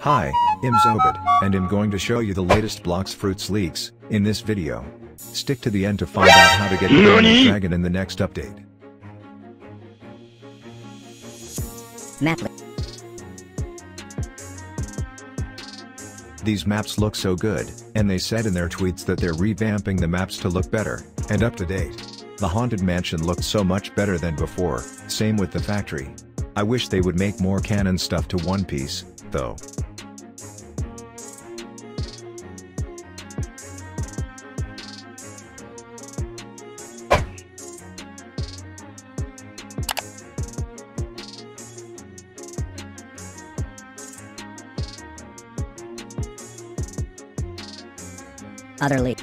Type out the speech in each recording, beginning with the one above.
Hi, I'm Zobid, and I'm going to show you the latest Blox Fruits leaks, in this video. Stick to the end to find out how to get NANI? Dragon in the next update. Map These maps look so good, and they said in their tweets that they're revamping the maps to look better, and up to date. The Haunted Mansion looked so much better than before, same with the factory. I wish they would make more canon stuff to One Piece, though. Other leak.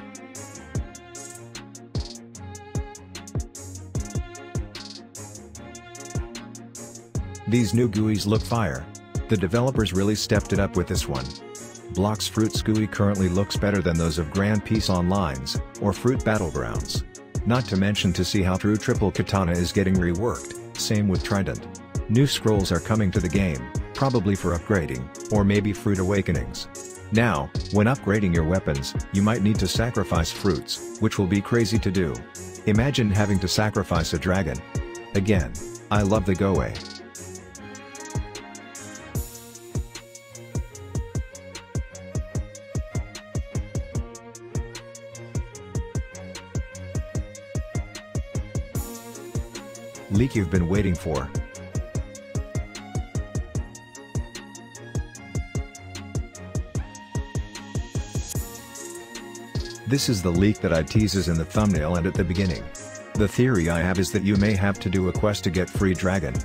These new GUIs look fire. The developers really stepped it up with this one. Blox Fruits GUI currently looks better than those of Grand Piece Online's, or Fruit Battlegrounds. Not to mention to see how True Triple Katana is getting reworked, same with Trident. New scrolls are coming to the game, probably for upgrading, or maybe Fruit Awakenings. Now, when upgrading your weapons, you might need to sacrifice fruits, which will be crazy to do. Imagine having to sacrifice a dragon. Again, I love the GUI. Leak you've been waiting for. This is the leak that I teases in the thumbnail and at the beginning. The theory I have is that you may have to do a quest to get free dragon.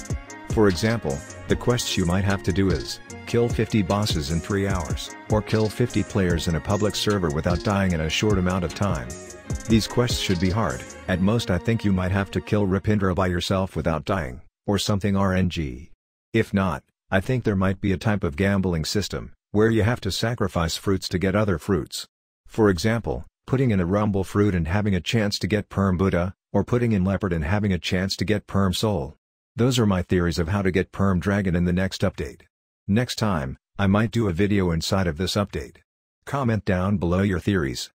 For example, the quests you might have to do is, kill 50 bosses in 3 hours, or kill 50 players in a public server without dying in a short amount of time. These quests should be hard, at most I think you might have to kill Rip Indra by yourself without dying, or something RNG. If not, I think there might be a type of gambling system, where you have to sacrifice fruits to get other fruits. For example, putting in a rumble fruit and having a chance to get perm Buddha, or putting in leopard and having a chance to get perm soul. Those are my theories of how to get perm dragon in the next update. Next time, I might do a video inside of this update. Comment down below your theories.